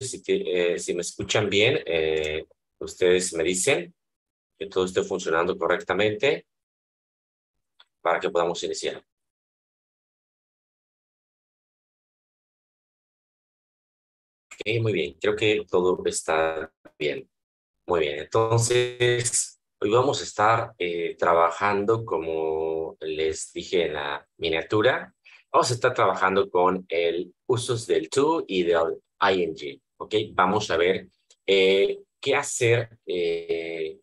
si, eh, si me escuchan bien, eh, ustedes me dicen que todo esté funcionando correctamente para que podamos iniciar. Ok, muy bien. Creo que todo está bien. Muy bien. Entonces, hoy vamos a estar eh, trabajando, como les dije en la miniatura, vamos a estar trabajando con el usos del to y del ing. Ok, vamos a ver eh, qué hacer eh,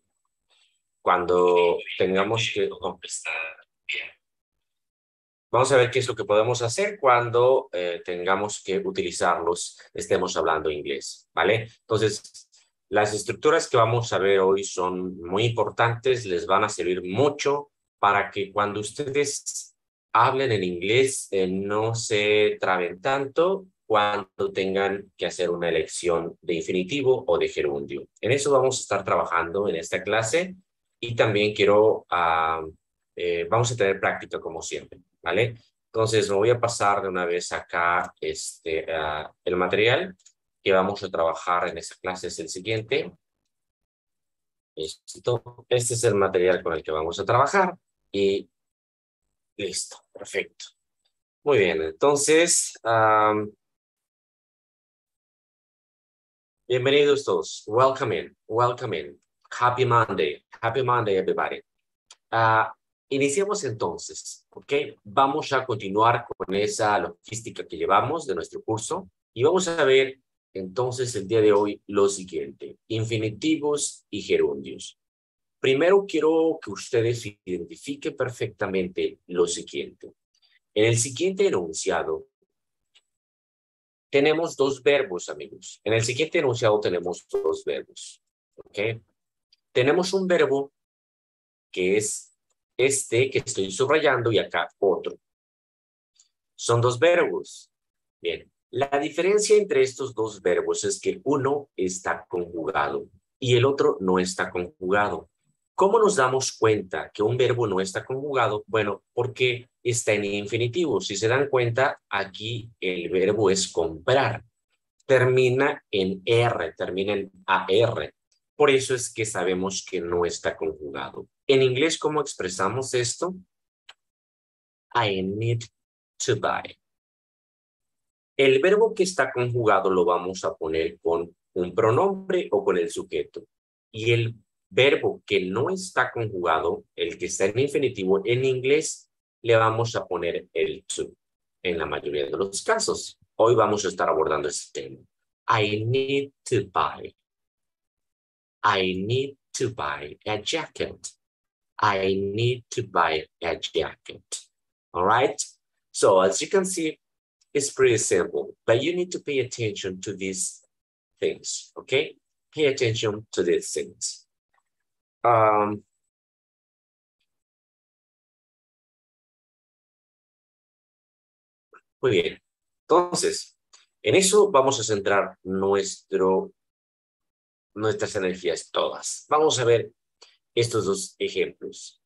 cuando tengamos que Vamos a ver qué es lo que podemos hacer cuando eh, tengamos que utilizarlos, estemos hablando inglés, ¿vale? Entonces, las estructuras que vamos a ver hoy son muy importantes, les van a servir mucho para que cuando ustedes hablen en inglés eh, no se traben tanto cuando tengan que hacer una elección de infinitivo o de gerundio. En eso vamos a estar trabajando en esta clase y también quiero, ah, eh, vamos a tener práctica como siempre, ¿vale? Entonces me voy a pasar de una vez acá este, uh, el material que vamos a trabajar en esta clase es el siguiente. Listo. Este es el material con el que vamos a trabajar y listo, perfecto. Muy bien, entonces, um, Bienvenidos todos. Welcome in. Welcome in. Happy Monday. Happy Monday, everybody. Uh, iniciamos entonces, ¿ok? Vamos a continuar con esa logística que llevamos de nuestro curso y vamos a ver entonces el día de hoy lo siguiente, infinitivos y gerundios. Primero quiero que ustedes identifiquen perfectamente lo siguiente. En el siguiente enunciado tenemos dos verbos, amigos. En el siguiente enunciado tenemos dos verbos. ¿Ok? Tenemos un verbo que es este que estoy subrayando y acá otro. Son dos verbos. Bien, la diferencia entre estos dos verbos es que uno está conjugado y el otro no está conjugado. ¿Cómo nos damos cuenta que un verbo no está conjugado? Bueno, porque está en infinitivo. Si se dan cuenta, aquí el verbo es comprar. Termina en R, termina en AR. Por eso es que sabemos que no está conjugado. En inglés, ¿cómo expresamos esto? I need to buy. El verbo que está conjugado lo vamos a poner con un pronombre o con el sujeto. Y el verbo que no está conjugado, el que está en infinitivo, en inglés le vamos a poner el to en la mayoría de los casos. Hoy vamos a estar abordando este tema. I need to buy. I need to buy a jacket. I need to buy a jacket. All right? So as you can see, it's pretty simple, but you need to pay attention to these things, okay? Pay attention to these things. Um, muy bien. Entonces, en eso vamos a centrar nuestro, nuestras energías todas. Vamos a ver estos dos ejemplos.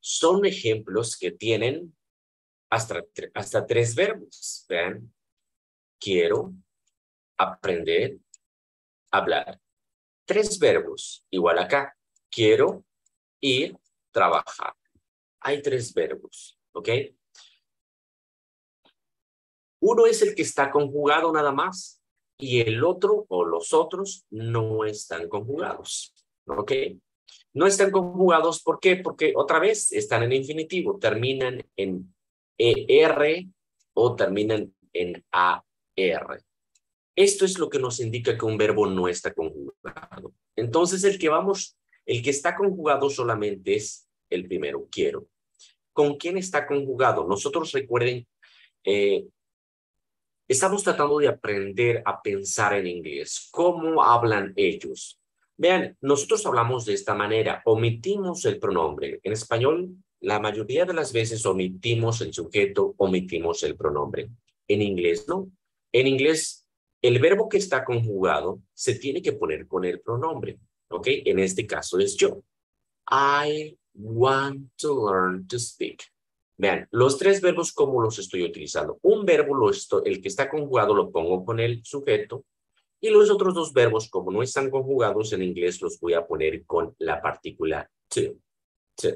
Son ejemplos que tienen hasta, hasta tres verbos. Vean, quiero, aprender, hablar. Tres verbos, igual acá quiero ir, trabajar. Hay tres verbos, ¿ok? Uno es el que está conjugado nada más y el otro o los otros no están conjugados, ¿ok? No están conjugados, ¿por qué? Porque otra vez están en infinitivo, terminan en ER o terminan en AR. Esto es lo que nos indica que un verbo no está conjugado. Entonces, el que vamos el que está conjugado solamente es el primero, quiero. ¿Con quién está conjugado? Nosotros recuerden, eh, estamos tratando de aprender a pensar en inglés. ¿Cómo hablan ellos? Vean, nosotros hablamos de esta manera, omitimos el pronombre. En español, la mayoría de las veces omitimos el sujeto, omitimos el pronombre. En inglés, no. En inglés, el verbo que está conjugado se tiene que poner con el pronombre. ¿ok? En este caso es yo. I want to learn to speak. Vean, los tres verbos, ¿cómo los estoy utilizando? Un verbo, lo estoy, el que está conjugado, lo pongo con el sujeto Y los otros dos verbos, como no están conjugados en inglés, los voy a poner con la partícula to. to.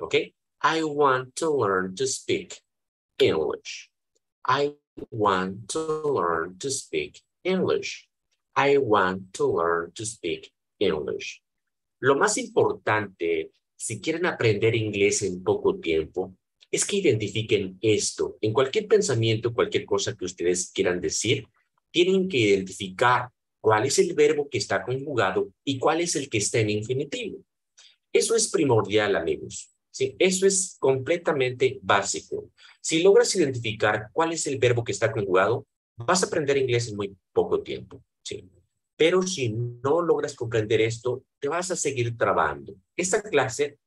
¿Ok? I want to learn to speak English. I want to learn to speak English. I want to learn to speak English. Lo más importante, si quieren aprender inglés en poco tiempo, es que identifiquen esto. En cualquier pensamiento, cualquier cosa que ustedes quieran decir, tienen que identificar cuál es el verbo que está conjugado y cuál es el que está en infinitivo. Eso es primordial, amigos. ¿sí? Eso es completamente básico. Si logras identificar cuál es el verbo que está conjugado, vas a aprender inglés en muy poco tiempo. ¿sí? Pero si no logras comprender esto, te vas a seguir trabando. Esta clase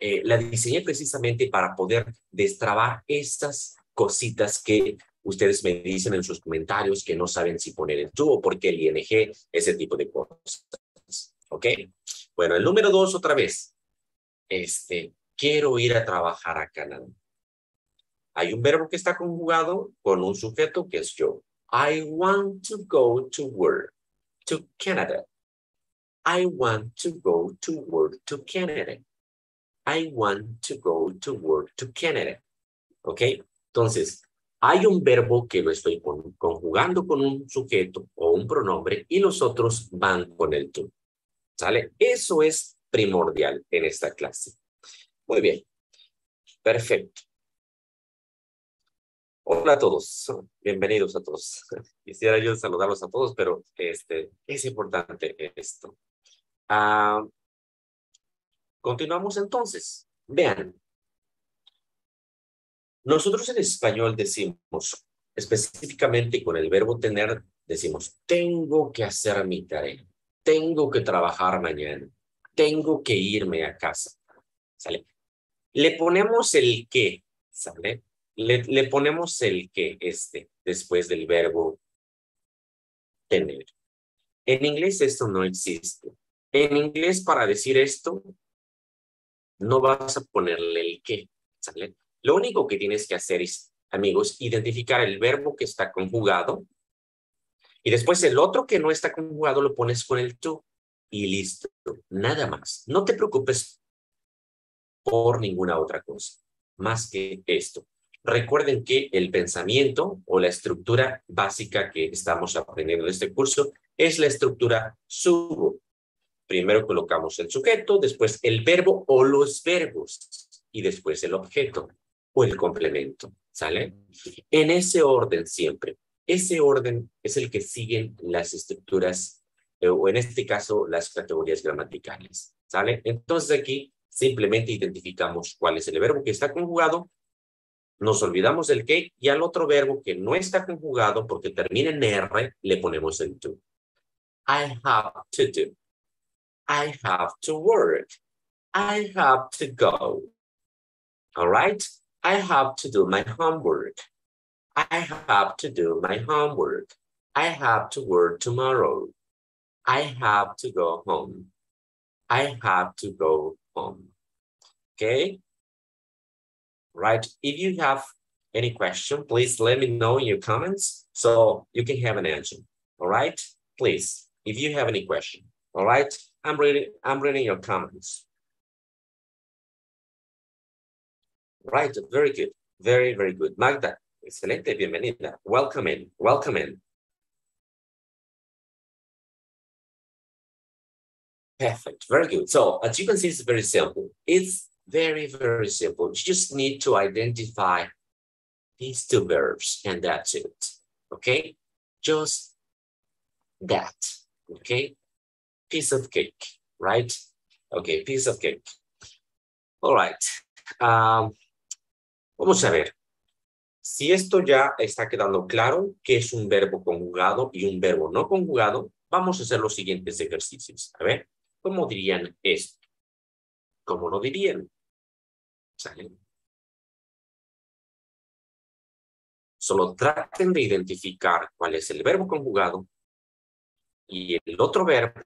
eh, la diseñé precisamente para poder destrabar estas cositas que ustedes me dicen en sus comentarios que no saben si poner el tú o por qué el ING, ese tipo de cosas. ¿Ok? Bueno, el número dos otra vez. Este, quiero ir a trabajar a Canadá. Hay un verbo que está conjugado con un sujeto que es yo. I want to go to work to Canada. I want to go to work to Canada. I want to go to work to Canada. ¿Ok? Entonces, hay un verbo que lo estoy conjugando con un sujeto o un pronombre y los otros van con el tú. ¿Sale? Eso es primordial en esta clase. Muy bien. Perfecto. Hola a todos, bienvenidos a todos. Quisiera yo saludarlos a todos, pero este, es importante esto. Ah, continuamos entonces. Vean, nosotros en español decimos, específicamente con el verbo tener, decimos, tengo que hacer mi tarea, tengo que trabajar mañana, tengo que irme a casa. ¿Sale? Le ponemos el que, ¿sale? le, ponemos el que este después del verbo tener. En inglés esto no existe. En inglés para decir esto no vas a ponerle el que. ¿sale? Lo único que tienes que hacer es, amigos, identificar el verbo que está conjugado y después el otro que no está conjugado lo pones con el tú y listo. Nada más. No te preocupes por ninguna otra cosa más que esto. Recuerden que el pensamiento o la estructura básica que estamos aprendiendo en este curso es la estructura subo. Primero colocamos el sujeto, después el verbo o los verbos y después el objeto o el complemento. ¿Sale? En ese orden siempre. Ese orden es el que siguen las estructuras eh, o en este caso las categorías gramaticales. ¿Sale? Entonces aquí simplemente identificamos cuál es el verbo que está conjugado nos olvidamos del que y al otro verbo que no está conjugado porque termina en R, le ponemos el to. I have to do. I have to work. I have to go. All right? I have to do my homework. I have to do my homework. I have to work tomorrow. I have to go home. I have to go home. Okay? right? If you have any question, please let me know in your comments so you can have an answer, all right? Please, if you have any question, all right? I'm reading, I'm reading your comments. Right, very good, very, very good. Magda, excelente, bienvenida. Welcome in, welcome in. Perfect, very good. So as you can see, it's very simple. It's very, very simple. You just need to identify these two verbs and that's it. Okay? Just that. Okay? Piece of cake, right? Okay, piece of cake. All right. Um, vamos a ver. Si esto ya está quedando claro que es un verbo conjugado y un verbo no conjugado, vamos a hacer los siguientes ejercicios. A ver, ¿cómo dirían esto? ¿Cómo lo dirían? Solo traten de identificar cuál es el verbo conjugado y el otro verbo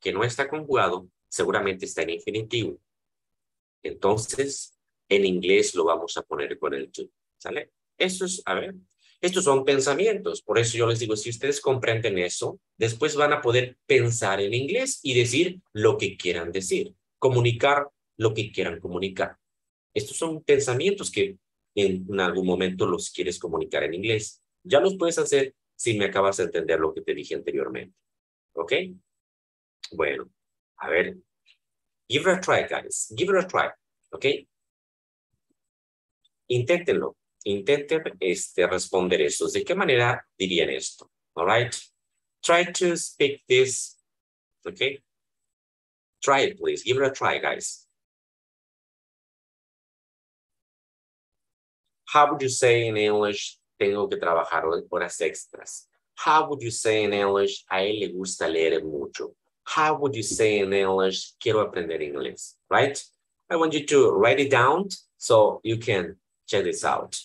que no está conjugado seguramente está en infinitivo. Entonces, en inglés lo vamos a poner con el to. ¿Sale? Eso es, a ver, Estos son pensamientos, por eso yo les digo, si ustedes comprenden eso, después van a poder pensar en inglés y decir lo que quieran decir, comunicar lo que quieran comunicar. Estos son pensamientos que en algún momento los quieres comunicar en inglés. Ya los puedes hacer si me acabas de entender lo que te dije anteriormente. ¿Ok? Bueno, a ver. Give it a try, guys. Give it a try. ¿Ok? Inténtenlo. Intenten este, responder eso. ¿De qué manera dirían esto? All right? Try to speak this. ¿Ok? Try it, please. Give it a try, guys. How would you say in English, tengo que trabajar horas extras? How would you say in English, a él le gusta leer mucho? How would you say in English, quiero aprender inglés? Right? I want you to write it down so you can check this out.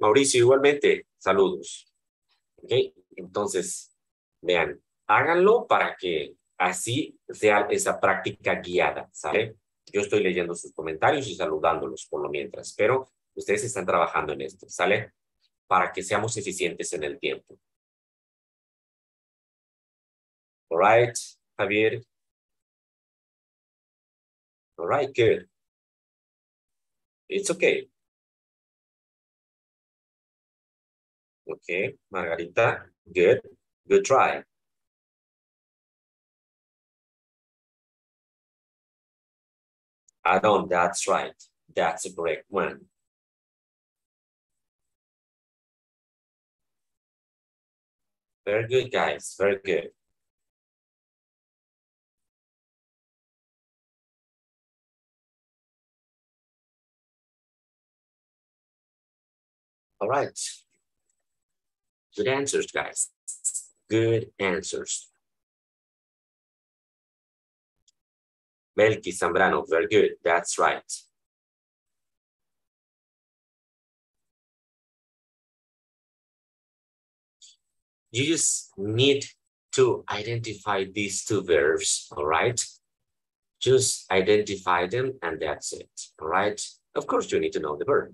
Mauricio, igualmente, saludos. ¿Ok? Entonces, vean, háganlo para que así sea esa práctica guiada, ¿sabe? Yo estoy leyendo sus comentarios y saludándolos por lo mientras, pero ustedes están trabajando en esto, ¿sale? Para que seamos eficientes en el tiempo. All right, Javier. All right, good. It's okay. Okay, Margarita, good. Good try. Aaron, that's right. That's a correct one. Very good, guys. Very good. All right. Good answers, guys. Good answers. Melky Zambrano, very good. That's right. You just need to identify these two verbs, all right? Just identify them and that's it, all right? Of course, you need to know the verb.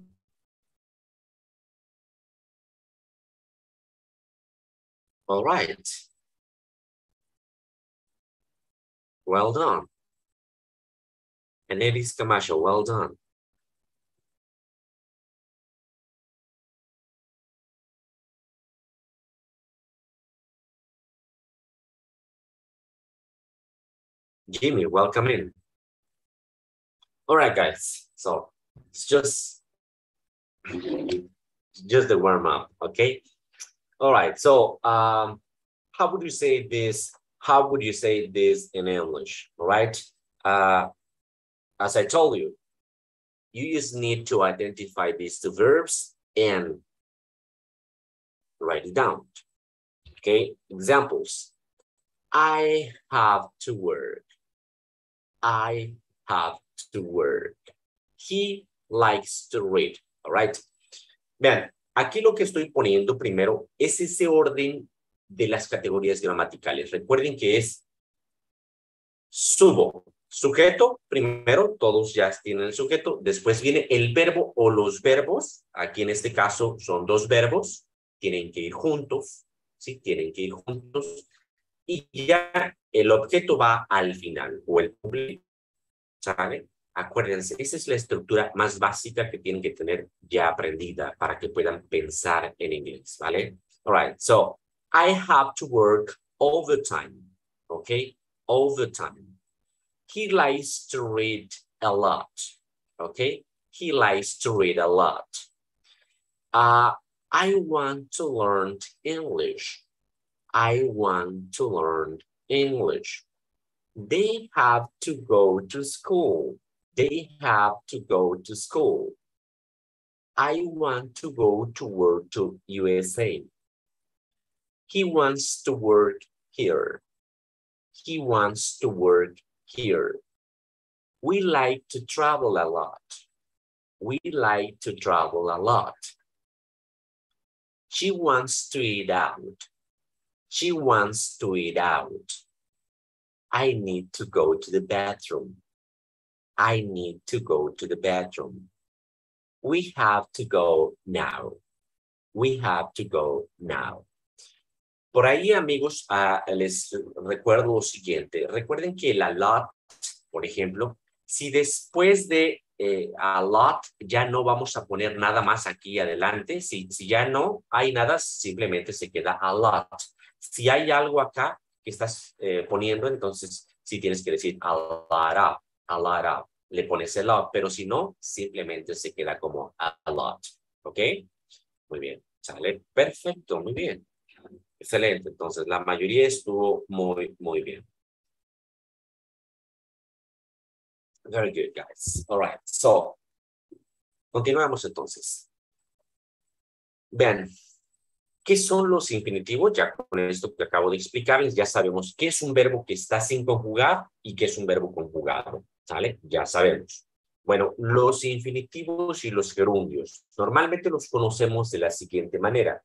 All right. Well done. And Eddie's commercial, well done. Jimmy, welcome in. All right, guys. So it's just just the warm up, okay? All right. So um, how would you say this? How would you say this in English? All right. Uh, as I told you, you just need to identify these two verbs and write it down. Okay, examples. I have to work. I have to work. He likes to read. All right. Vean, aquí lo que estoy poniendo primero es ese orden de las categorías gramaticales. Recuerden que es subo, Sujeto, primero, todos ya tienen el sujeto. Después viene el verbo o los verbos. Aquí en este caso son dos verbos. Tienen que ir juntos. Sí, tienen que ir juntos. Y ya el objeto va al final o el público. ¿Saben? Acuérdense, esa es la estructura más básica que tienen que tener ya aprendida para que puedan pensar en inglés, ¿vale? All right, so I have to work all the time, okay? All the time. he likes to read a lot. Okay, he likes to read a lot. Uh, I want to learn English. I want to learn English. They have to go to school. They have to go to school. I want to go to work to USA. He wants to work here. He wants to work here. We like to travel a lot. We like to travel a lot. She wants to eat out. She wants to eat out. I need to go to the bathroom. I need to go to the bathroom. we have to go now. We have to go now. Por ahí, amigos, uh, les recuerdo lo siguiente. Recuerden que la lot, por ejemplo, si después de eh, a lot ya no vamos a poner nada más aquí adelante, si, si ya no hay nada, simplemente se queda a lot. Si hay algo acá que estás eh, poniendo, entonces sí tienes que decir a lot up, a lot up. Le pones el lot, pero si no, simplemente se queda como a lot. ¿Ok? Muy bien. Sale perfecto, muy bien. Excelente. Entonces, la mayoría estuvo muy, muy bien. Very good, guys. All right. So, continuamos entonces. Vean, ¿qué son los infinitivos? Ya con esto que acabo de explicarles, ya sabemos qué es un verbo que está sin conjugar y qué es un verbo conjugado. ¿Sale? Ya sabemos. Bueno, los infinitivos y los gerundios. Normalmente los conocemos de la siguiente manera.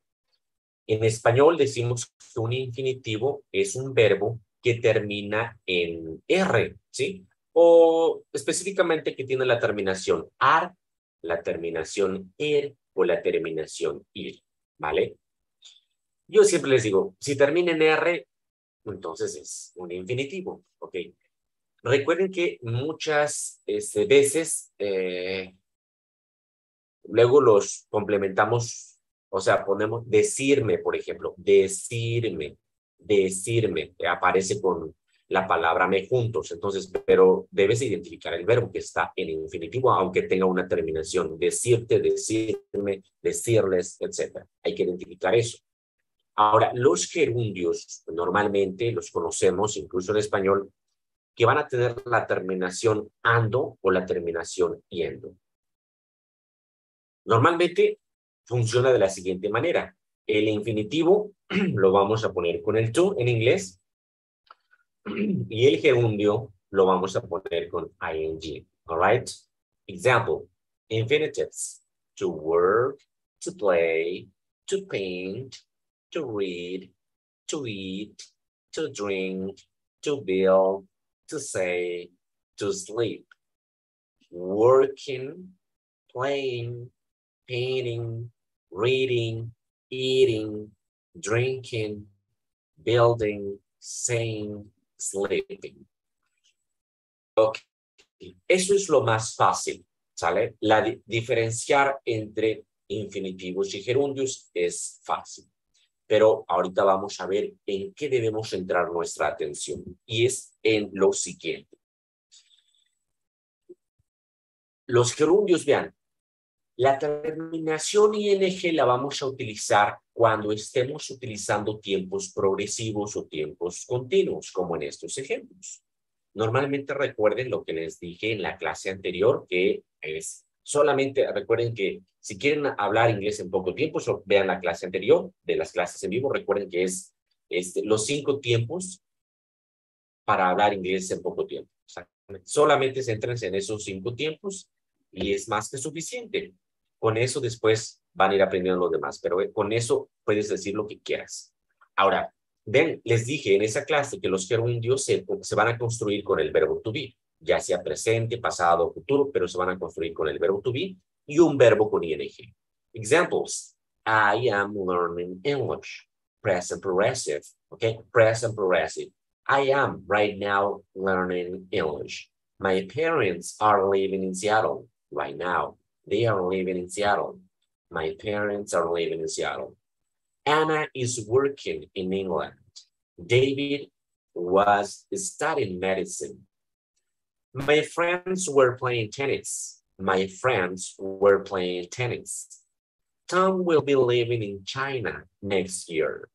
En español decimos que un infinitivo es un verbo que termina en R, ¿sí? o específicamente que tiene la terminación ar, la terminación er o la terminación ir, ¿vale? Yo siempre les digo, si termina en R, entonces es un infinitivo, ¿ok? Recuerden que muchas este, veces eh, luego los complementamos, o sea, ponemos decirme, por ejemplo, decirme, decirme, aparece con la palabra me juntos. Entonces, pero debes identificar el verbo que está en infinitivo, aunque tenga una terminación. Decirte, decirme, decirles, etc. Hay que identificar eso. Ahora, los gerundios normalmente los conocemos, incluso en español, que van a tener la terminación ando o la terminación yendo. Normalmente funciona de la siguiente manera. El infinitivo lo vamos a poner con el to en inglés y el gerundio lo vamos a poner con ing. All right? Example, infinitives. To work, to play, to paint, to read, to eat, to drink, to build, to say, to sleep. Working, playing, painting, reading, eating, drinking, building, saying, sleeping. Okay. Eso es lo más fácil, ¿sale? La diferenciar entre infinitivos y gerundios es fácil. Pero ahorita vamos a ver en qué debemos centrar nuestra atención. Y es en lo siguiente. Los gerundios, vean, la terminación ING la vamos a utilizar cuando estemos utilizando tiempos progresivos o tiempos continuos, como en estos ejemplos. Normalmente recuerden lo que les dije en la clase anterior, que es solamente, recuerden que si quieren hablar inglés en poco tiempo, vean la clase anterior de las clases en vivo, recuerden que es los cinco tiempos para hablar inglés en poco tiempo. Solamente centrense en esos cinco tiempos y es más que suficiente. Con eso después van a ir aprendiendo los demás, pero eh, con eso puedes decir lo que quieras. Ahora, ven, les dije en esa clase que los gerundios se, se van a construir con el verbo to be, ya sea presente, pasado, o futuro, pero se van a construir con el verbo to be y un verbo con ing. Examples. I am learning English. Present progressive. Okay, present progressive. I am right now learning English. My parents are living in Seattle right now. They are living in Seattle. My parents are living in Seattle. Anna is working in England. David was studying medicine. My friends were playing tennis. My friends were playing tennis. Tom will be living in China next year.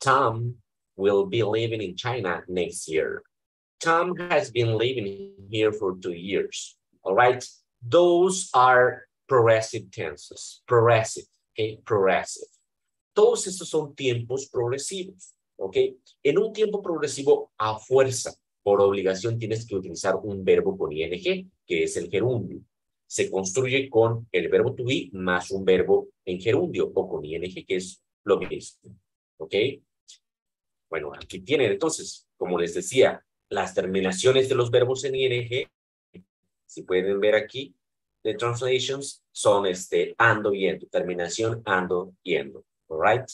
Tom will be living in China next year. Tom has been living here for two years. All right. Those are progressive tenses. Progressive, okay? Progressive. Todos estos son tiempos progresivos, Ok. En un tiempo progresivo, a fuerza, por obligación, tienes que utilizar un verbo con ing, que es el gerundio. Se construye con el verbo to be más un verbo en gerundio o con ing, que es lo mismo, ¿ok? Bueno, aquí tienen entonces, como les decía, las terminaciones de los verbos en ing si pueden ver aquí, de translations son este ando yendo, terminación ando yendo, right?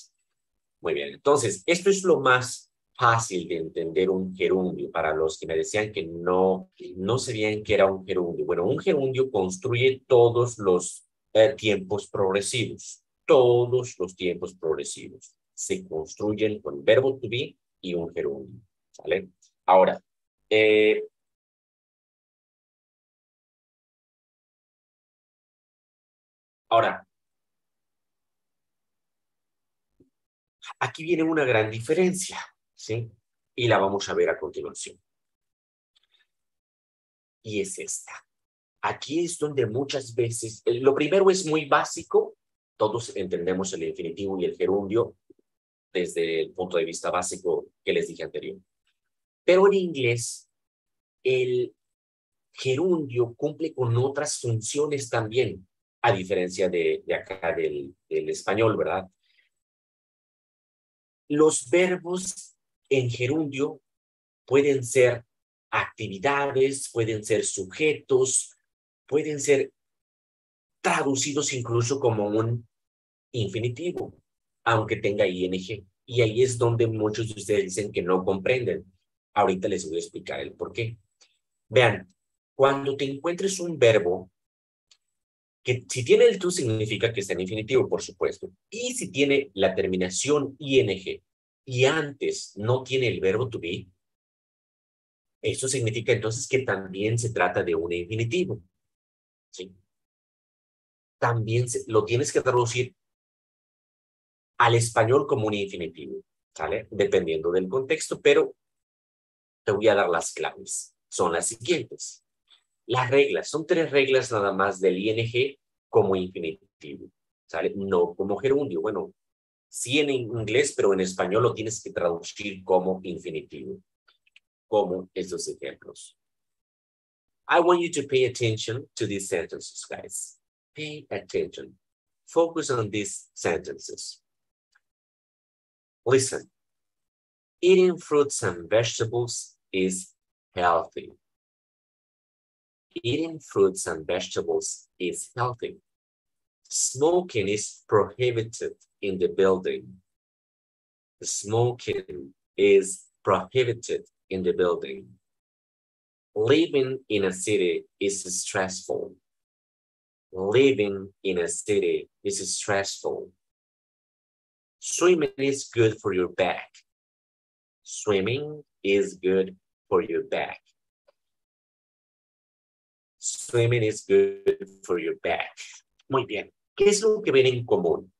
Muy bien, entonces, esto es lo más fácil de entender un gerundio para los que me decían que no, no sabían que era un gerundio. Bueno, un gerundio construye todos los eh, tiempos progresivos, todos los tiempos progresivos se construyen con verbo to be y un gerundio, ¿sale? Ahora, eh, ahora, aquí viene una gran diferencia, ¿sí? Y la vamos a ver a continuación. Y es esta. Aquí es donde muchas veces, eh, lo primero es muy básico, todos entendemos el infinitivo y el gerundio desde el punto de vista básico que les dije anterior. Pero en inglés, el gerundio cumple con otras funciones también, a diferencia de, acá del, del español, ¿verdad? Los verbos en gerundio pueden ser actividades, pueden ser sujetos, pueden ser traducidos incluso como un infinitivo, aunque tenga ing. Y ahí es donde muchos de ustedes dicen que no comprenden. Ahorita les voy a explicar el por qué. Vean, cuando te encuentres un verbo que si tiene el to significa que está en infinitivo, por supuesto. Y si tiene la terminación ing y antes no tiene el verbo to be, eso significa entonces que también se trata de un infinitivo. También lo tienes que traducir al español como un infinitivo, ¿sale? Dependiendo del contexto, pero te voy a dar las claves. Son las siguientes. Las reglas, son tres reglas nada más del ing como infinitivo, ¿sale? No como gerundio. Bueno, sí en inglés, pero en español lo tienes que traducir como infinitivo, como estos ejemplos. I want you to pay attention to these sentences, guys. Pay attention. Focus on these sentences. Listen, eating fruits and vegetables is healthy. Eating fruits and vegetables is healthy. Smoking is prohibited in the building. Smoking is prohibited in the building. Living in a city is stressful. Living in a city is stressful. Swimming is good for your back. Swimming is good for your back. Swimming is good for your back. Muy bien. ¿Qué es lo que ven en común?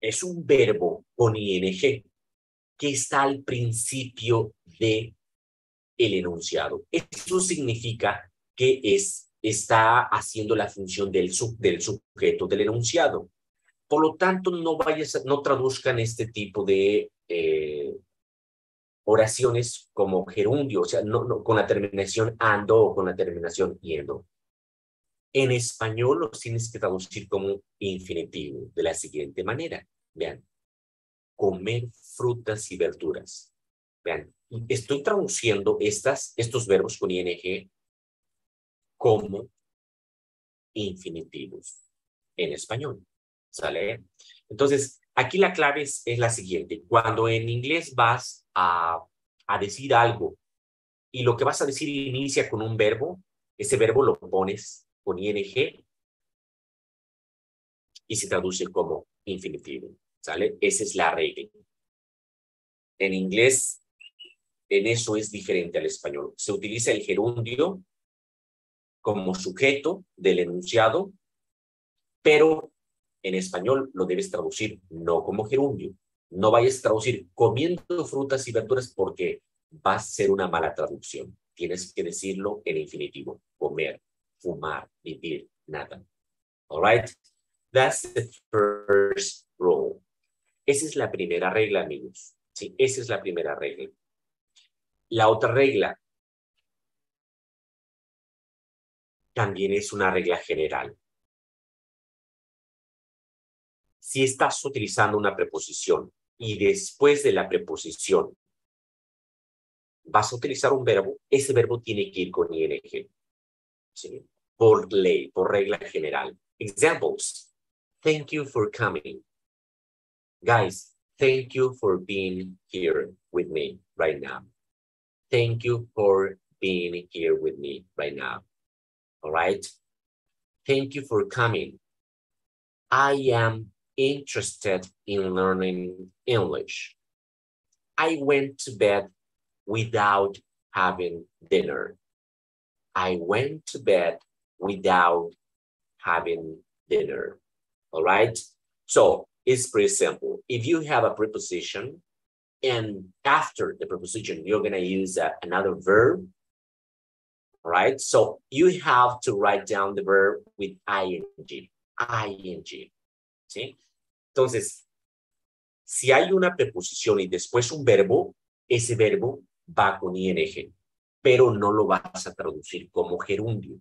Es un verbo con ing que está al principio de el enunciado. Eso significa que es, está haciendo la función del, del sujeto del enunciado. Por lo tanto, no vayas, no traduzcan este tipo de eh, oraciones como gerundio, o sea, no, no, con la terminación ando o con la terminación yendo. En español los tienes que traducir como infinitivo de la siguiente manera. Vean, comer frutas y verduras. Vean, estoy traduciendo estas, estos verbos con ing como infinitivos en español. ¿Sale? Entonces, aquí la clave es, la siguiente. Cuando en inglés vas a, a decir algo y lo que vas a decir inicia con un verbo, ese verbo lo pones con ing y se traduce como infinitivo. ¿Sale? Esa es la regla. En inglés, en eso es diferente al español. Se utiliza el gerundio como sujeto del enunciado, pero en español lo debes traducir no como gerundio. No vayas a traducir comiendo frutas y verduras porque va a ser una mala traducción. Tienes que decirlo en infinitivo. Comer, fumar, vivir, nada. All right? That's the first rule. Esa es la primera regla, amigos. Sí, esa es la primera regla. La otra regla también es una regla general. si estás utilizando una preposición y después de la preposición vas a utilizar un verbo, ese verbo tiene que ir con ing. ¿Sí? por ley, por regla general. Examples. Thank you for coming. Guys, thank you for being here with me right now. Thank you for being here with me right now. All right. Thank you for coming. I am interested in learning English. I went to bed without having dinner. I went to bed without having dinner. All right. So it's pretty simple. If you have a preposition and after the preposition, you're going to use uh, another verb. All right. So you have to write down the verb with ing. ing. ¿Sí? Entonces, si hay una preposición y después un verbo, ese verbo va con ing, pero no lo vas a traducir como gerundio,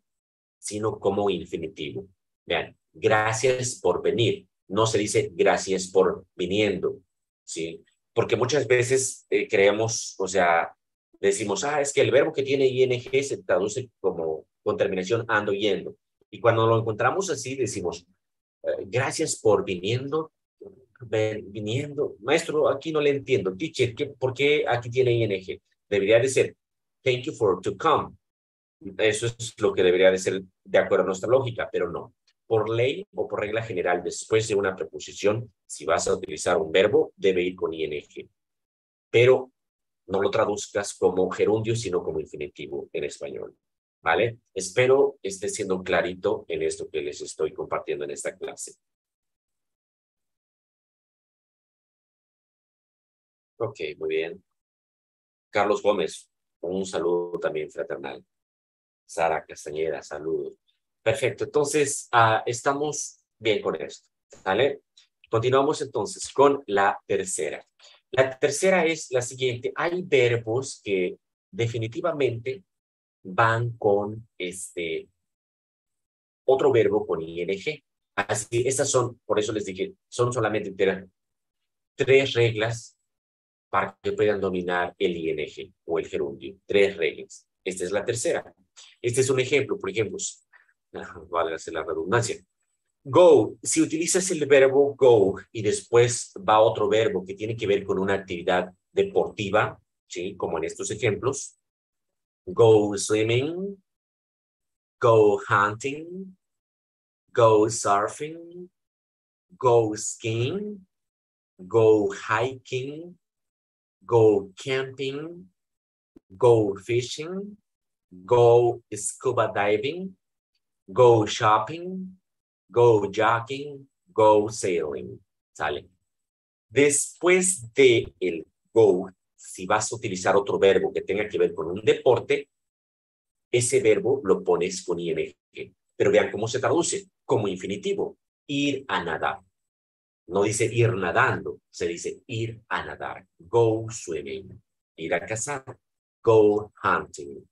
sino como infinitivo. Vean, gracias por venir. No se dice gracias por viniendo, ¿sí? Porque muchas veces eh, creemos, o sea, decimos, ah, es que el verbo que tiene ing se traduce como con terminación ando yendo. Y cuando lo encontramos así, decimos, eh, gracias por viniendo, viniendo. Maestro, aquí no le entiendo. Teacher, ¿qué, ¿por qué aquí tiene ing? Debería de ser, thank you for to come. Eso es lo que debería de ser de acuerdo a nuestra lógica, pero no. Por ley o por regla general, después de una preposición, si vas a utilizar un verbo, debe ir con ing. Pero no lo traduzcas como gerundio, sino como infinitivo en español. ¿Vale? Espero esté siendo clarito en esto que les estoy compartiendo en esta clase. Ok, muy bien. Carlos Gómez, un saludo también fraternal. Sara Castañeda, saludos. Perfecto, entonces ah, estamos bien con esto, ¿vale? Continuamos entonces con la tercera. La tercera es la siguiente. Hay verbos que definitivamente van con este otro verbo con ing. Así, estas son, por eso les dije, son solamente tres reglas para que puedan dominar el ing o el gerundio. Tres reglas. Esta es la tercera. Este es un ejemplo, por ejemplo, hacer la redundancia. Go, si utilizas el verbo go y después va otro verbo que tiene que ver con una actividad deportiva, ¿sí? Como en estos ejemplos. Go swimming, go hunting, go surfing, go skiing, go hiking, go camping, go fishing, go scuba diving, go shopping, go jogging, go sailing. ¿Sale? Después de el go, si vas a utilizar otro verbo que tenga que ver con un deporte, ese verbo lo pones con ing. Pero vean cómo se traduce, como infinitivo, ir a nadar. No dice ir nadando, se dice ir a nadar. Go swimming, ir a cazar. Go hunting,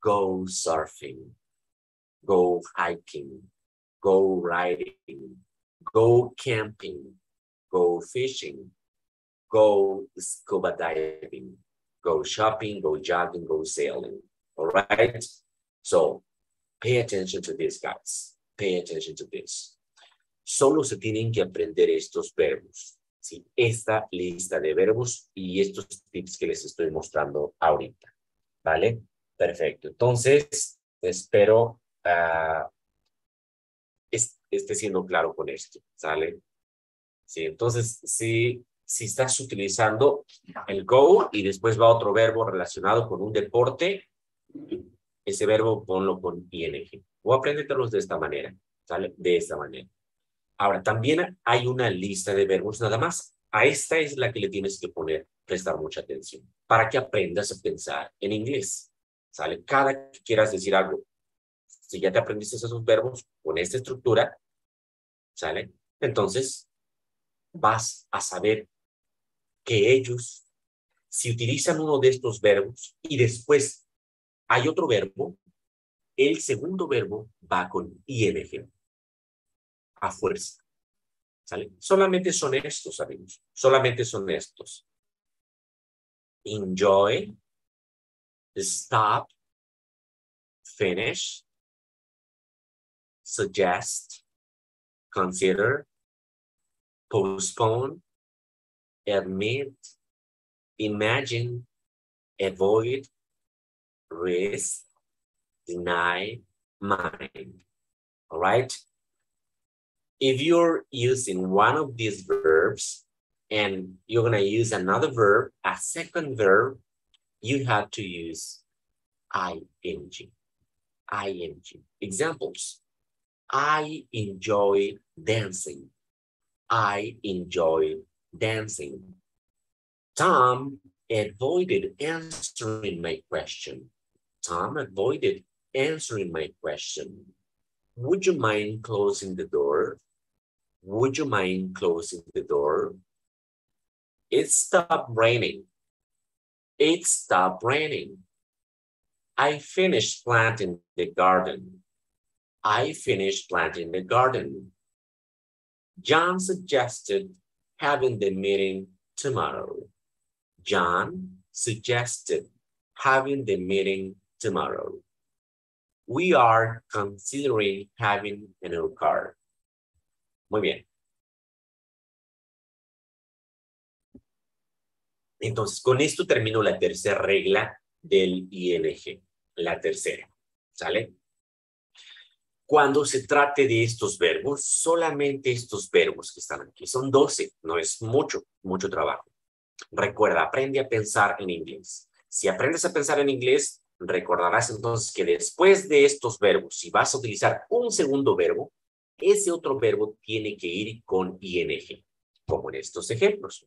go surfing, go hiking, go riding, go camping, go fishing, go scuba diving, go shopping, go jogging, go sailing. All right? So pay attention to this, guys. Pay attention to this. Solo se tienen que aprender estos verbos. ¿sí? Esta lista de verbos y estos tips que les estoy mostrando ahorita. ¿Vale? Perfecto. Entonces, espero uh, esté siendo claro con esto. ¿Sale? Sí, entonces, si, si estás utilizando el go y después va otro verbo relacionado con un deporte, ese verbo ponlo con ing. O apréndetelos de esta manera. ¿Sale? De esta manera. Ahora, también hay una lista de verbos nada más. A esta es la que le tienes que poner, prestar mucha atención, para que aprendas a pensar en inglés. ¿Sale? Cada que quieras decir algo, si ya te aprendiste esos verbos con esta estructura, ¿sale? Entonces, vas a saber que ellos, si utilizan uno de estos verbos y después hay otro verbo, el segundo verbo va con ing a fuerza. Solamente son estos, amigos. Solamente son estos. Enjoy, stop, finish, suggest, consider, postpone, admit, imagine, avoid, risk, deny, mind. All right? If you're using one of these verbs and you're going to use another verb, a second verb, you have to use ing. ing. Examples. I enjoy dancing. I enjoy dancing. Tom avoided answering my question. Tom avoided answering my question. Would you mind closing the door? Would you mind closing the door? It stopped raining. It stopped raining. I finished planting the garden. I finished planting the garden. John suggested having the meeting tomorrow. John suggested having the meeting tomorrow. We are considering having a new car. Muy bien. Entonces, con esto termino la tercera regla del ING. La tercera. ¿Sale? Cuando se trate de estos verbos, solamente estos verbos que están aquí, son 12, no es mucho, mucho trabajo. Recuerda, aprende a pensar en inglés. Si aprendes a pensar en inglés, recordarás entonces que después de estos verbos, si vas a utilizar un segundo verbo, ese otro verbo tiene que ir con ing, como en estos ejemplos.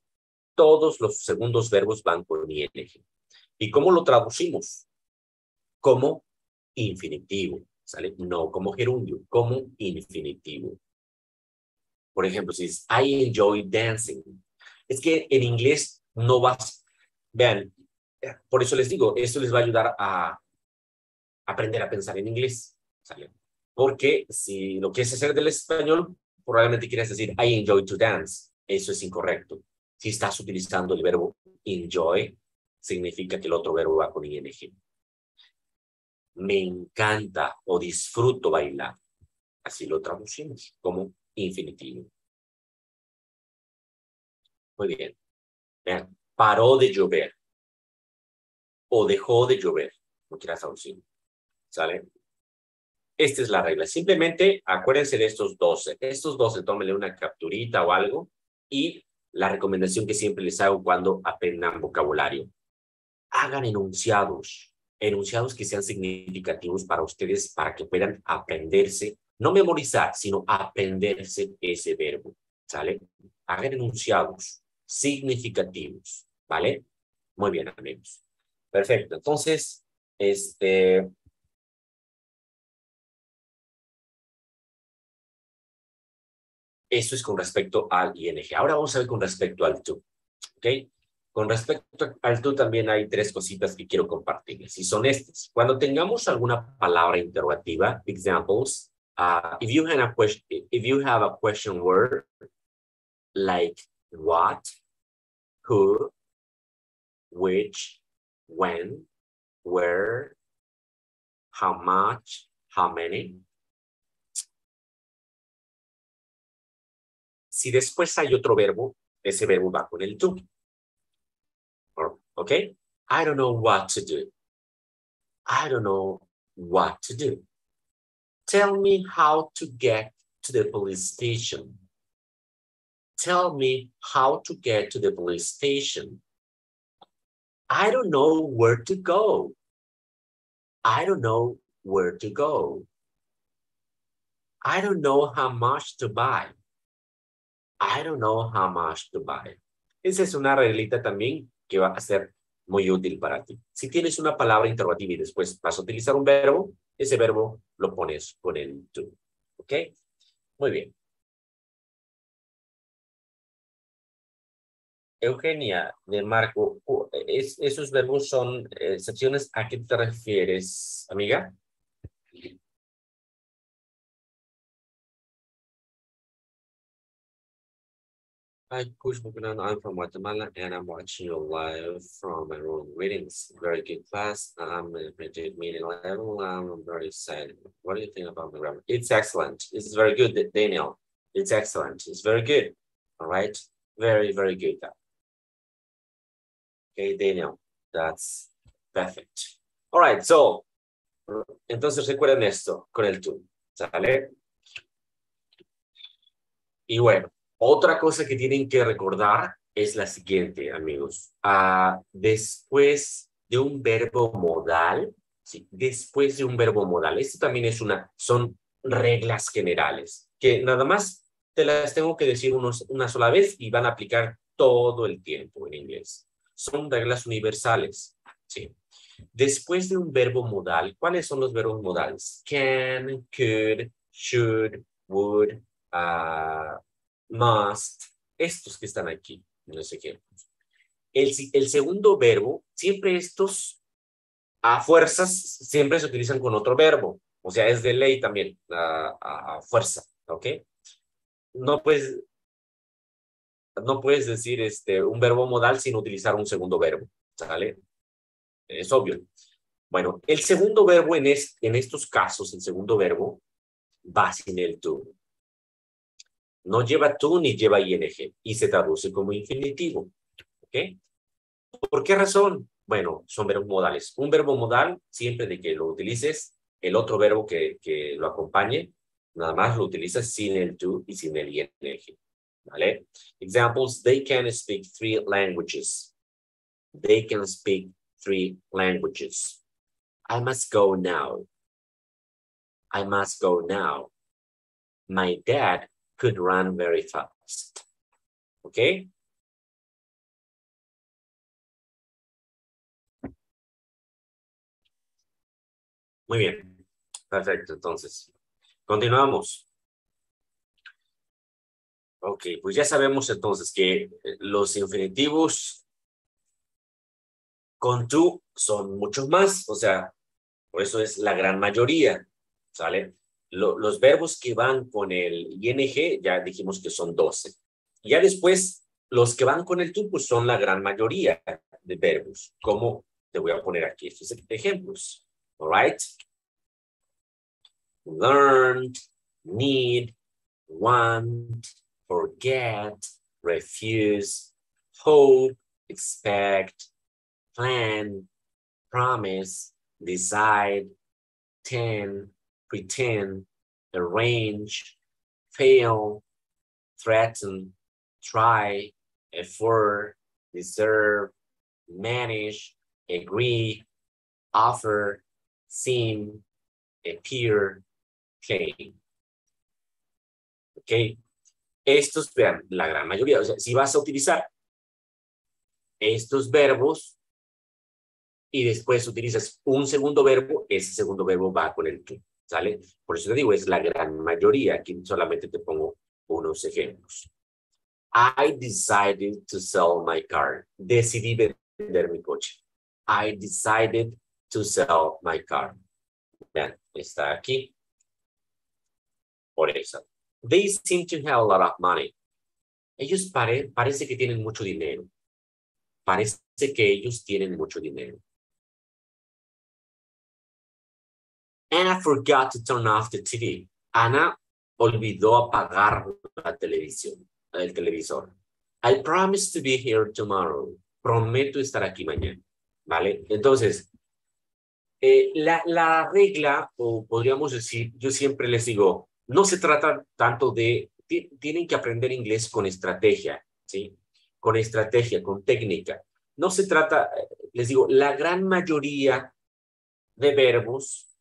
Todos los segundos verbos van con ing. ¿Y cómo lo traducimos? Como infinitivo, ¿sale? No como gerundio, como infinitivo. Por ejemplo, si es I enjoy dancing. Es que en inglés no vas, vean, por eso les digo, eso les va a ayudar a aprender a pensar en inglés, ¿sale? Porque si lo quieres hacer del español, probablemente quieres decir I enjoy to dance. Eso es incorrecto. Si estás utilizando el verbo enjoy, significa que el otro verbo va con ing. Me encanta o disfruto bailar. Así lo traducimos como infinitivo. Muy bien. Vean, paró de llover o dejó de llover, no quieras traducir. ¿Sale? Esta es la regla. Simplemente acuérdense de estos 12. Estos 12, tómenle una capturita o algo y la recomendación que siempre les hago cuando aprendan vocabulario. Hagan enunciados, enunciados que sean significativos para ustedes para que puedan aprenderse, no memorizar, sino aprenderse ese verbo. ¿Sale? Hagan enunciados significativos, ¿vale? Muy bien, amigos. Perfecto. Entonces, este... Eso es con respecto al ING. Ahora vamos a ver con respecto al tú. ¿Ok? Con respecto al tú también hay tres cositas que quiero compartirles y son estas. Cuando tengamos alguna palabra interrogativa, examples, uh, if you have a question, if you have a question word like what, who, which, when, where, how much, how many. Si después hay otro verbo, ese verbo va con el to. Okay? I don't know what to do. I don't know what to do. Tell me how to get to the police station. Tell me how to get to the police station. I don't know where to go. I don't know where to go. I don't know how much to buy. I don't know how much to buy. Esa es una reglita también que va a ser muy útil para ti. Si tienes una palabra interrogativa y después vas a utilizar un verbo, ese verbo lo pones con el to. ¿Ok? Muy bien. Eugenia de Marco, es, esos verbos son excepciones. ¿A qué te refieres, amiga? Hi, Coach Buchanan. I'm from Guatemala and I'm watching you live from my room readings. Very good class. I'm in meeting level. I'm very excited. What do you think about my grammar? It's excellent. It's very good, Daniel. It's excellent. It's very good. All right. Very, very good. Okay, Daniel. That's perfect. All right. So, entonces recuerden esto con el tú. ¿Sale? Y bueno, Otra cosa que tienen que recordar es la siguiente, amigos. Uh, después de un verbo modal, ¿sí? después de un verbo modal, esto también es una, son reglas generales, que nada más te las tengo que decir unos, una sola vez y van a aplicar todo el tiempo en inglés. Son reglas universales, ¿sí? Después de un verbo modal, ¿cuáles son los verbos modales? Can, could, should, would, uh, must, estos que están aquí en los ejemplos. El, el segundo verbo, siempre estos a fuerzas, siempre se utilizan con otro verbo. O sea, es de ley también, a, fuerza, ¿ok? No puedes, no puedes decir este, un verbo modal sin utilizar un segundo verbo, ¿sale? Es obvio. Bueno, el segundo verbo en, es, en estos casos, el segundo verbo va sin el to. No lleva tú ni lleva ing y se traduce como infinitivo. ¿Ok? ¿Por qué razón? Bueno, son verbos modales. Un verbo modal, siempre de que lo utilices, el otro verbo que, que lo acompañe, nada más lo utilizas sin el tú y sin el ing. ¿Vale? Examples, they can speak three languages. They can speak three languages. I must go now. I must go now. My dad could run very fast. ¿Ok? Muy bien. Perfecto, entonces. Continuamos. Ok, pues ya sabemos entonces que eh, los infinitivos con tú son muchos más, o sea, por eso es la gran mayoría, ¿sale? Los verbos que van con el ing, ya dijimos que son 12. Ya después, los que van con el tú, pues son la gran mayoría de verbos, como te voy a poner aquí estos ejemplos. All right? Learned, need, want, forget, refuse, hope, expect, plan, promise, decide, tend, pretend, arrange, fail, threaten, try, effort, deserve, manage, agree, offer, seem, appear, claim. ¿Ok? Estos, vean, la gran mayoría, o sea, si vas a utilizar estos verbos y después utilizas un segundo verbo, ese segundo verbo va con el que. Por eso te digo, es la gran mayoría. Aquí solamente te pongo unos ejemplos. I decided to sell my car. Decidí vender mi coche. I decided to sell my car. Vean, está aquí. Por eso. They seem to have a lot of money. Ellos pare, parece que tienen mucho dinero. Parece que ellos tienen mucho dinero. Anna forgot to turn off the TV. Ana olvidó apagar la televisión, el televisor. I promise to be here tomorrow. Prometo estar aquí mañana. ¿Vale? Entonces, eh, la, la regla, o podríamos decir, yo siempre les digo, no se trata tanto de, tienen que aprender inglés con estrategia, ¿sí? Con estrategia, con técnica. No se trata, eh, les digo, la gran mayoría de verbos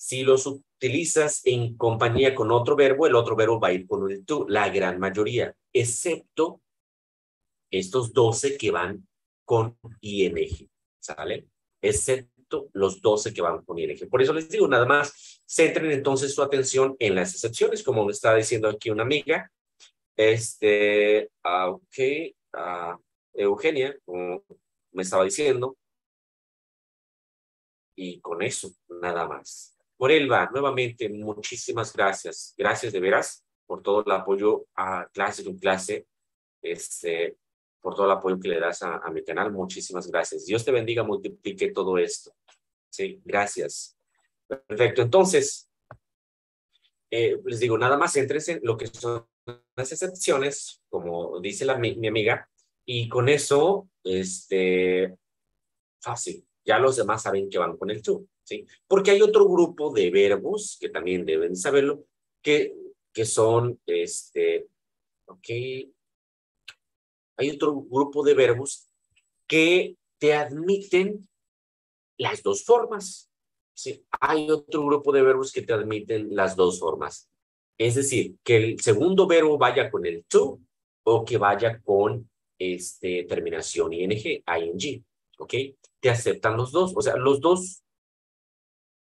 si los utilizas en compañía con otro verbo, el otro verbo va a ir con el tú, la gran mayoría, excepto estos 12 que van con ing, ¿sale? Excepto los 12 que van con ing. Por eso les digo, nada más, centren entonces su atención en las excepciones, como me está diciendo aquí una amiga. Este, ah, ok, uh, Eugenia, como me estaba diciendo. Y con eso, nada más. Morelva, nuevamente, muchísimas gracias. Gracias de veras por todo el apoyo a clase con clase. este, por todo el apoyo que le das a, mi canal. Muchísimas gracias. Dios te bendiga, multiplique todo esto. Sí, gracias. Perfecto. Entonces, eh, les digo, nada más entres en lo que son las excepciones, como dice la, mi, amiga, y con eso, este, fácil. Ya los demás saben que van con el to, ¿sí? Porque hay otro grupo de verbos que también deben saberlo, que, que son, este, ok, hay otro grupo de verbos que te admiten las dos formas. ¿sí? Hay otro grupo de verbos que te admiten las dos formas. Es decir, que el segundo verbo vaya con el to o que vaya con este, terminación ing, ing. ¿Ok? Te aceptan los dos. O sea, los dos,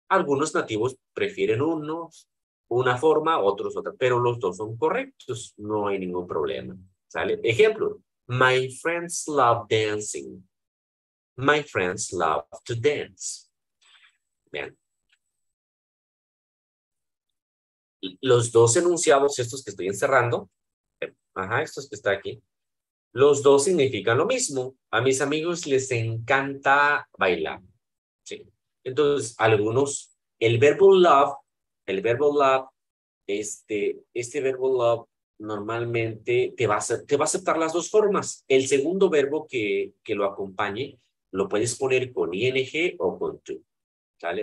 algunos nativos prefieren unos, una forma, otros otra, pero los dos son correctos. No hay ningún problema. ¿Sale? Ejemplo, my friends love dancing. My friends love to dance. Vean. Los dos enunciados, estos que estoy encerrando, ajá, estos que está aquí, los dos significan lo mismo. A mis amigos les encanta bailar. ¿sí? Entonces, algunos, el verbo love, el verbo love, este, este verbo love normalmente te va, a, te va a aceptar las dos formas. El segundo verbo que, que lo acompañe lo puedes poner con ing o con to.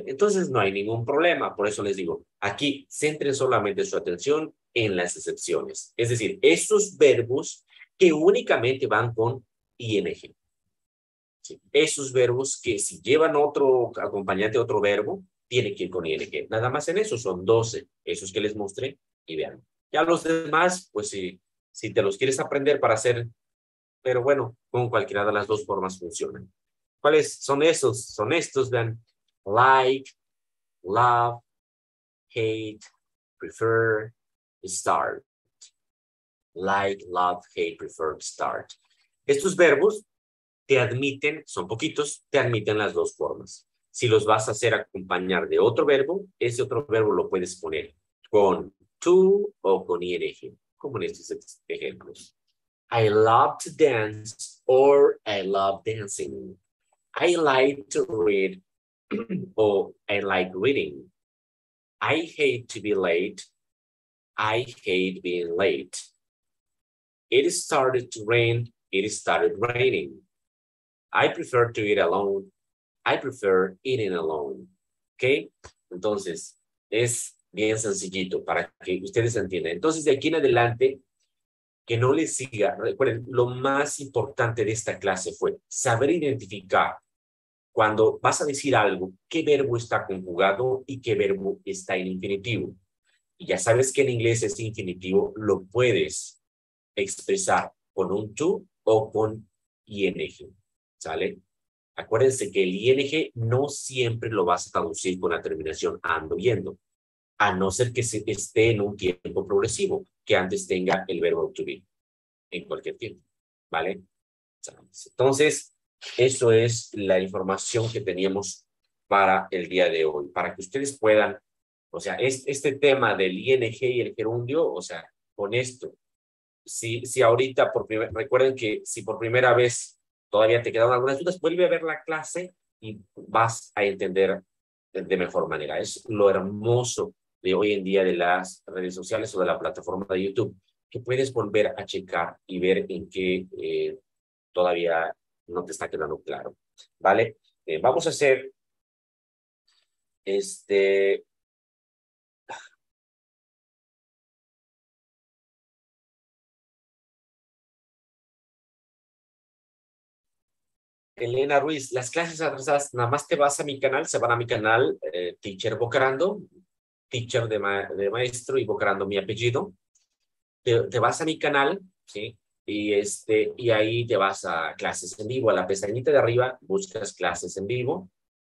Entonces no hay ningún problema. Por eso les digo, aquí centren solamente su atención en las excepciones. Es decir, esos verbos que únicamente van con ing. Esos verbos que si llevan otro acompañante, otro verbo, tiene que ir con ing. Nada más en eso son 12, esos que les mostré y vean. Ya los demás, pues si, si te los quieres aprender para hacer, pero bueno, con cualquiera de las dos formas funcionan. ¿Cuáles son esos? Son estos, vean. Like, love, hate, prefer, start. Like, love, hate, prefer, start. Estos verbos te admiten, son poquitos, te admiten las dos formas. Si los vas a hacer acompañar de otro verbo, ese otro verbo lo puedes poner con to o con ing, como en estos ejemplos. I love to dance or I love dancing. I like to read or I like reading. I hate to be late. I hate being late. It started to rain. It started raining. I prefer to eat alone. I prefer eating alone. ¿Ok? Entonces, es bien sencillito para que ustedes entiendan. Entonces, de aquí en adelante, que no les siga. Recuerden, lo más importante de esta clase fue saber identificar cuando vas a decir algo, qué verbo está conjugado y qué verbo está en infinitivo. Y ya sabes que en inglés ese infinitivo lo puedes expresar con un to o con ing. ¿Sale? Acuérdense que el ing no siempre lo vas a traducir con la terminación ando yendo, a no ser que se esté en un tiempo progresivo, que antes tenga el verbo to be en cualquier tiempo. ¿Vale? Entonces, eso es la información que teníamos para el día de hoy, para que ustedes puedan, o sea, este tema del ING y el gerundio, o sea, con esto, si, si ahorita, por recuerden que si por primera vez todavía te quedan algunas dudas, vuelve a ver la clase y vas a entender de mejor manera. Es lo hermoso de hoy en día de las redes sociales o de la plataforma de YouTube, que puedes volver a checar y ver en qué eh, todavía no te está quedando claro, ¿vale? Eh, vamos a hacer este... Elena Ruiz, las clases atrasadas, nada más te vas a mi canal, se van a mi canal, eh, Teacher Bocarando, Teacher de, de, maestro y Bocarando mi apellido. Te, te, vas a mi canal, ¿sí? y, este, y ahí te vas a clases en vivo. A la pestañita de arriba buscas clases en vivo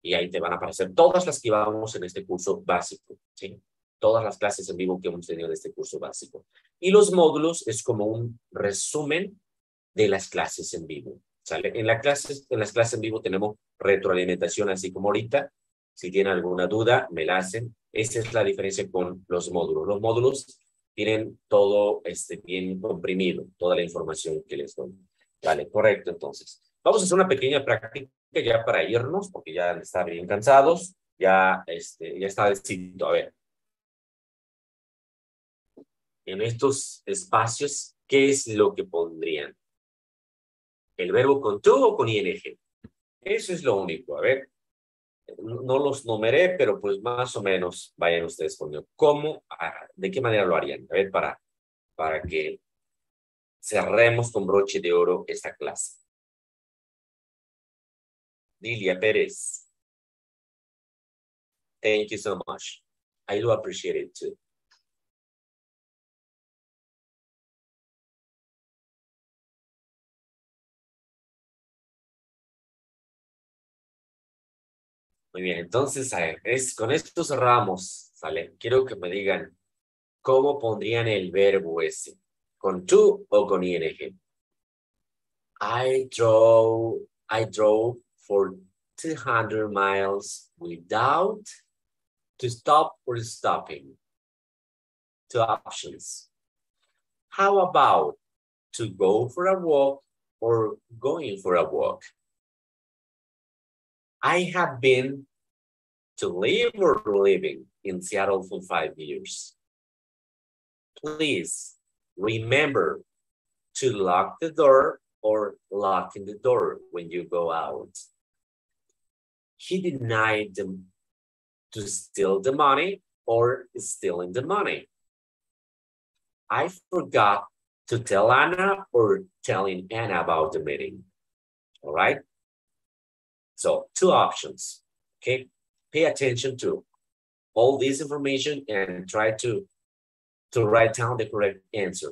y ahí te van a aparecer todas las que vamos en este curso básico. ¿sí? Todas las clases en vivo que hemos tenido en este curso básico. Y los módulos es como un resumen de las clases en vivo. ¿Sale? En, la clase, en las clases en vivo tenemos retroalimentación, así como ahorita. Si tienen alguna duda, me la hacen. Esa es la diferencia con los módulos. Los módulos tienen todo este, bien comprimido, toda la información que les doy. Vale, correcto, entonces. Vamos a hacer una pequeña práctica ya para irnos, porque ya están bien cansados, ya, este, ya está decidido. A ver, en estos espacios, ¿qué es lo que pondrían? ¿El verbo con tú o con ing? Eso es lo único. A ver, no los numeré, pero pues más o menos vayan ustedes poniendo cómo, de qué manera lo harían. A ver, para, para que cerremos con broche de oro esta clase. Lilia Pérez. Thank you so much. I do appreciate it too. Muy bien, entonces, es, con esto cerramos, ¿sale? Quiero que me digan cómo pondrían el verbo ese, con tú o con ing. I drove, I drove for 200 miles without to stop or stopping. Two options. How about to go for a walk or going for a walk? I have been to live or living in Seattle for five years. Please remember to lock the door or lock in the door when you go out. He denied them to steal the money or stealing the money. I forgot to tell Anna or telling Anna about the meeting. All right. So two options, okay? Pay attention to all this information and try to, to write down the correct answer.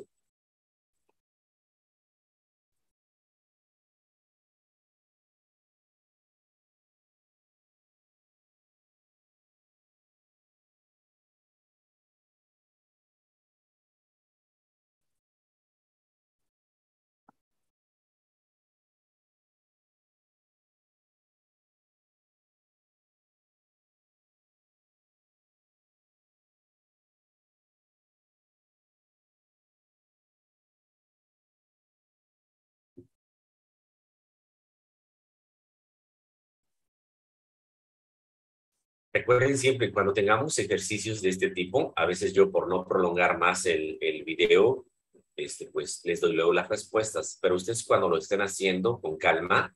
Recuerden siempre, cuando tengamos ejercicios de este tipo, a veces yo por no prolongar más el, video, este, pues les doy luego las respuestas, pero ustedes cuando lo estén haciendo con calma,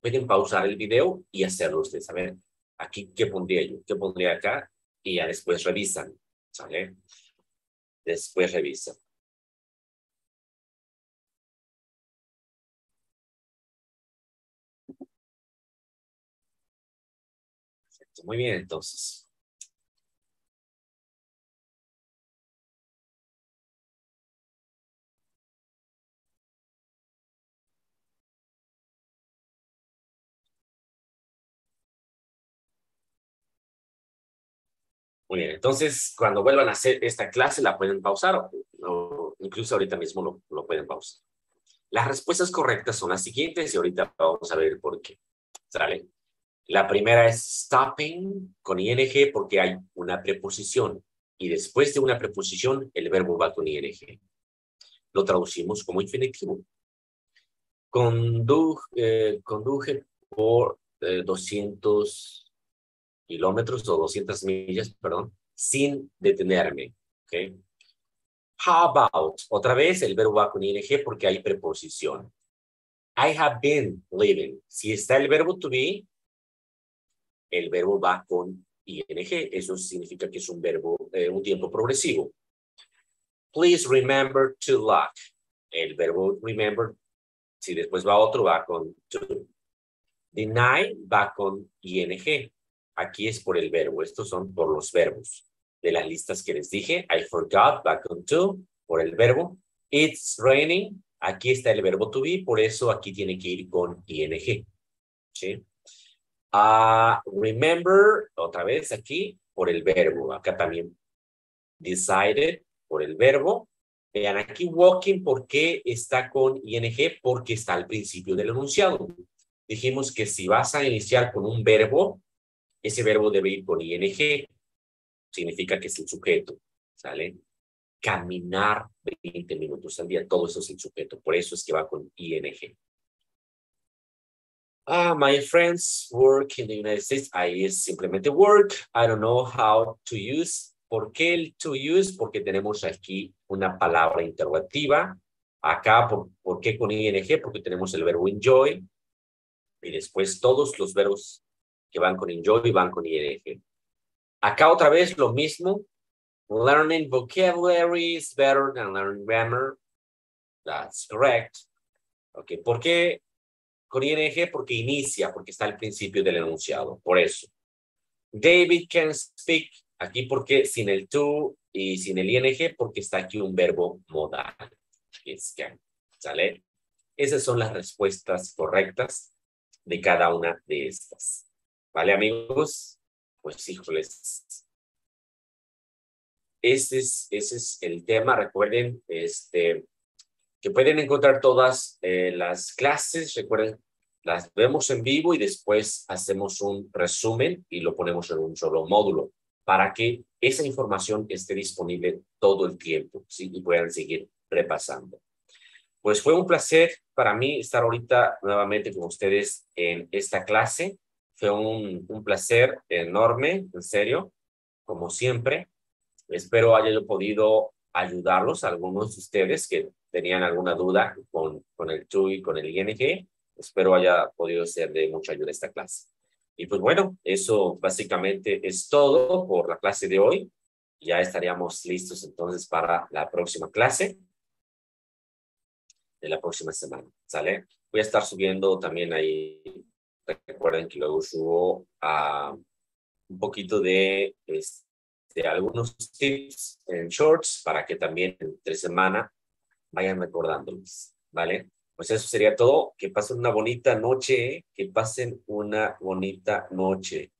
pueden pausar el video y hacerlo ustedes. A ver, aquí, ¿qué pondría yo? ¿Qué pondría acá? Y ya después revisan, ¿sale? Después revisan. Muy bien, entonces. Muy bien, entonces cuando vuelvan a hacer esta clase la pueden pausar o, incluso ahorita mismo lo, lo, pueden pausar. Las respuestas correctas son las siguientes y ahorita vamos a ver por qué. ¿Sale? La primera es stopping con ing porque hay una preposición y después de una preposición el verbo va con ing. Lo traducimos como infinitivo. Conduje, eh, conduje por 200 eh, kilómetros o 200 millas, perdón, sin detenerme. Okay. How about? Otra vez el verbo va con ing porque hay preposición. I have been living. Si está el verbo to be, el verbo va con ing. Eso significa que es un verbo, eh, un tiempo progresivo. Please remember to lock. El verbo remember, si después va otro, va con to. Deny va con ing. Aquí es por el verbo. Estos son por los verbos. De las listas que les dije, I forgot va con to, por el verbo. It's raining. Aquí está el verbo to be, por eso aquí tiene que ir con ing. ¿Sí? Uh, remember, otra vez aquí, por el verbo. Acá también decided, por el verbo. Vean aquí walking, ¿por qué está con ing? Porque está al principio del enunciado. Dijimos que si vas a iniciar con un verbo, ese verbo debe ir con ing. Significa que es el sujeto. ¿Sale? caminar 20 minutos al día. Todo eso es el sujeto. Por eso es que va con ing. Ah, my friends work in the United States. Ahí es simplemente work. I don't know how to use. ¿Por qué el to use? Porque tenemos aquí una palabra interrogativa. Acá, ¿por, ¿por qué con ing? Porque tenemos el verbo enjoy. Y después todos los verbos que van con enjoy van con ing. Acá otra vez lo mismo. Learning vocabulary is better than learning grammar. That's correct. Ok, ¿por qué con ing? Porque inicia, porque está al principio del enunciado. Por eso. David can speak. Aquí porque sin el to y sin el ing, porque está aquí un verbo modal. Es can. ¿Sale? Esas son las respuestas correctas de cada una de estas. ¿Vale, amigos? Pues híjoles. Ese es, ese es el tema. Recuerden este, que pueden encontrar todas eh, las clases. Recuerden, las vemos en vivo y después hacemos un resumen y lo ponemos en un solo módulo para que esa información esté disponible todo el tiempo y puedan seguir repasando. Pues fue un placer para mí estar ahorita nuevamente con ustedes en esta clase. Fue un, un placer enorme, en serio, como siempre. Espero haya podido ayudarlos algunos de ustedes que tenían alguna duda con, con el TUI y con el ING. Espero haya podido ser de mucha ayuda esta clase. Y pues bueno, eso básicamente es todo por la clase de hoy. Ya estaríamos listos entonces para la próxima clase de la próxima semana, ¿sale? Voy a estar subiendo también ahí, recuerden que luego subo a un poquito de, este, algunos tips en shorts para que también entre semana vayan recordándolos, ¿vale? Pues eso sería todo. Que pasen una bonita noche, que pasen una bonita noche.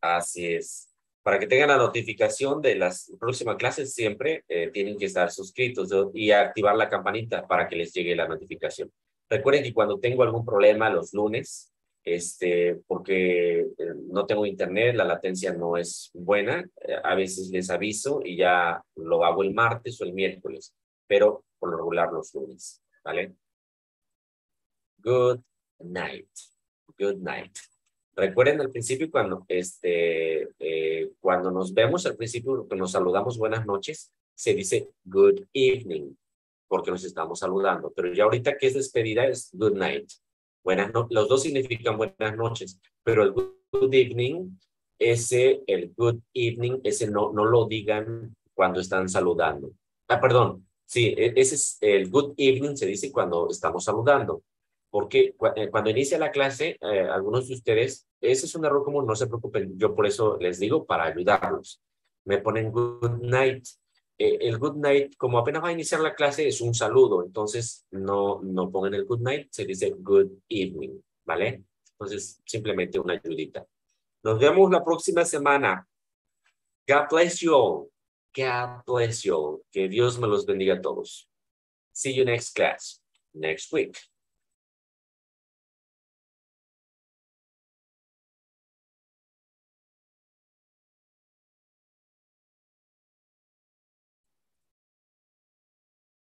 Así es. Para que tengan la notificación de las próximas clases, siempre eh, tienen que estar suscritos y activar la campanita para que les llegue la notificación. Recuerden que cuando tengo algún problema los lunes, este, porque eh, no tengo internet, la latencia no es buena, eh, a veces les aviso y ya lo hago el martes o el miércoles, pero por lo regular los lunes, ¿vale? Good night. Good night. Recuerden al principio cuando, este, eh, cuando nos vemos al principio, que nos saludamos buenas noches, se dice good evening, porque nos estamos saludando. Pero ya ahorita que es despedida es good night. Buenas no los dos significan buenas noches, pero el good evening, ese, el good evening, ese no, no lo digan cuando están saludando. Ah, perdón, sí, e, ese es el good evening, se dice cuando estamos saludando porque eh, cuando inicia la clase, eh, algunos de ustedes, ese es un error común, no se preocupen, yo por eso les digo, para ayudarlos. Me ponen good night. Eh, el good night, como apenas va a iniciar la clase, es un saludo, entonces no, no pongan el good night, se dice good evening, ¿vale? Entonces, simplemente una ayudita. Nos vemos la próxima semana. God bless you all. God bless you all. Que Dios me los bendiga a todos. See you next class, next week.